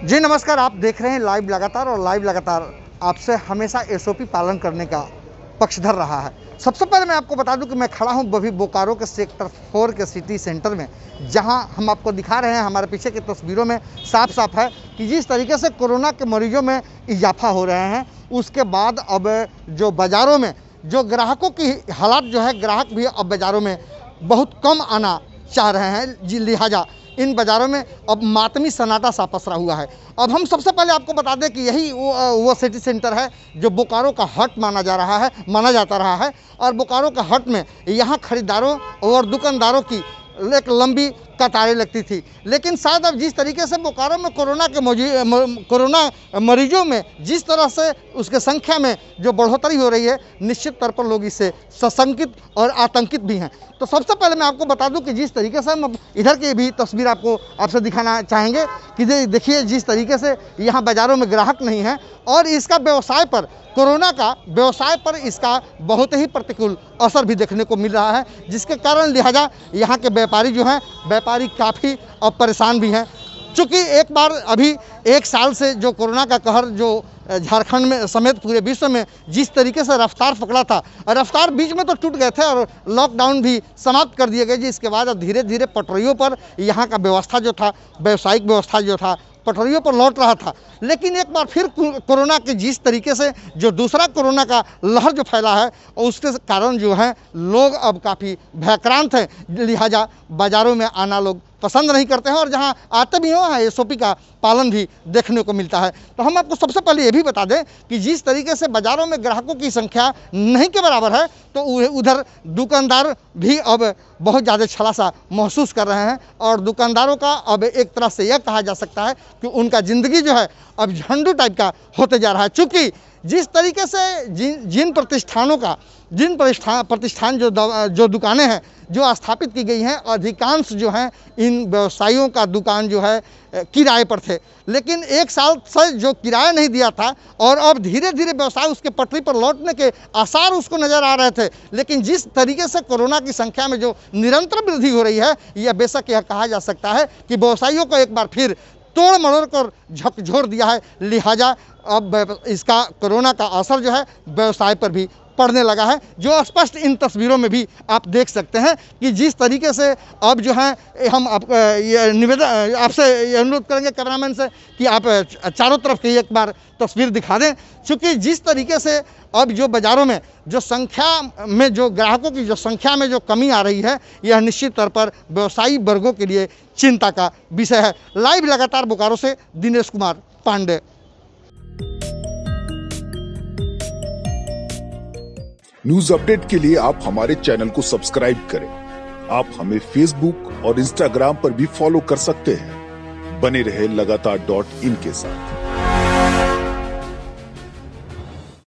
जी, नमस्कार, आप देख रहे हैं लाइव लगातार और लाइव लगातार आपसे हमेशा एसओपी पालन करने का पक्षधर रहा है। सबसे पहले मैं आपको बता दूँ कि मैं खड़ा हूँ बभी बोकारो के सेक्टर फोर के सिटी सेंटर में, जहाँ हम आपको दिखा रहे हैं, हमारे पीछे की तस्वीरों में साफ़ साफ़ है कि जिस तरीके से कोरोना के मरीजों में इजाफा हो रहे हैं, उसके बाद अब जो बाज़ारों में, जो ग्राहकों की हालात जो है, ग्राहक भी अब बाज़ारों में बहुत कम आना चाह रहे हैं। लिहाजा इन बाज़ारों में अब मातमी सन्नाटा सा पसरा हुआ है। अब हम सबसे पहले आपको बता दें कि यही वो, वो सिटी सेंटर है जो बोकारो का हट माना जा रहा है माना जाता रहा है। और बोकारो का हट में यहाँ खरीदारों और दुकानदारों की एक लंबी कतारें लगती थी। लेकिन शायद अब जिस तरीके से बोकारो में कोरोना के मौजू- म- कोरोना मरीजों में, जिस तरह से उसके संख्या में जो बढ़ोतरी हो रही है, निश्चित तौर पर लोग इससे सशंकित और आतंकित भी हैं। तो सबसे पहले मैं आपको बता दूँ कि जिस तरीके से हम इधर की भी तस्वीर आपको आपसे दिखाना चाहेंगे कि देखिए जिस तरीके से यहाँ बाज़ारों में ग्राहक नहीं है, और इसका व्यवसाय पर, कोरोना का व्यवसाय पर इसका बहुत ही प्रतिकूल असर भी देखने को मिल रहा है, जिसके कारण लिहाजा यहाँ के व्यापारी जो हैं, व्यापारी काफ़ी अब परेशान भी हैं। चूँकि एक बार अभी एक साल से जो कोरोना का कहर जो झारखंड में समेत पूरे विश्व में जिस तरीके से रफ्तार पकड़ा था, रफ्तार बीच में तो टूट गए थे और लॉकडाउन भी समाप्त कर दिए गए जिसके बाद अब धीरे धीरे पटरियों पर यहाँ का व्यवस्था जो था, व्यावसायिक व्यवस्था जो था पटरियों पर लौट रहा था। लेकिन एक बार फिर कोरोना के जिस तरीके से जो दूसरा कोरोना का लहर जो फैला है, उसके कारण जो है, लोग अब काफ़ी भयक्रांत हैं। लिहाजा बाज़ारों में आना लोग पसंद नहीं करते हैं और जहाँ आते भी हो वहाँ एस का पालन भी देखने को मिलता है। तो हम आपको सबसे पहले ये भी बता दें कि जिस तरीके से बाज़ारों में ग्राहकों की संख्या नहीं के बराबर है तो उधर दुकानदार भी अब बहुत ज़्यादा छलासा महसूस कर रहे हैं और दुकानदारों का अब एक तरह से यह कहा जा सकता है कि उनका ज़िंदगी जो है, अब झंडू टाइप का होते जा रहा है। चूँकि जिस तरीके से जिन जिन प्रतिष्ठानों का, जिन प्रतिष्ठान प्रतिष्ठान जो जो दुकानें हैं, जो स्थापित की गई हैं, अधिकांश जो हैं, इन व्यवसायियों का दुकान जो है किराए पर थे। लेकिन एक साल से जो किराया नहीं दिया था, और अब धीरे धीरे व्यवसाय उसके पटरी पर लौटने के आसार उसको नज़र आ रहे थे। लेकिन जिस तरीके से कोरोना की संख्या में जो निरंतर वृद्धि हो रही है, यह बेशक यह कहा जा सकता है कि व्यवसायियों को एक बार फिर तोड़ मरोड़ कर झकझोर दिया है। लिहाजा अब इसका कोरोना का असर जो है व्यवसाय पर भी पड़ने लगा है, जो स्पष्ट इन तस्वीरों में भी आप देख सकते हैं कि जिस तरीके से अब जो है, हम आप निवेदन आपसे अनुरोध करेंगे कैमरामैन से कि आप चारों तरफ़ की एक बार तस्वीर दिखा दें। क्योंकि जिस तरीके से अब जो बाज़ारों में जो संख्या में जो ग्राहकों की जो संख्या में जो कमी आ रही है, यह निश्चित तौर पर व्यवसायी वर्गों के लिए चिंता का विषय है। लाइव लगातार बोकारो से दिनेश कुमार पांडे। न्यूज़ अपडेट के लिए आप हमारे चैनल को सब्सक्राइब करें। आप हमें फेसबुक और इंस्टाग्राम पर भी फॉलो कर सकते हैं। बने रहे लगातार डॉट इन के साथ।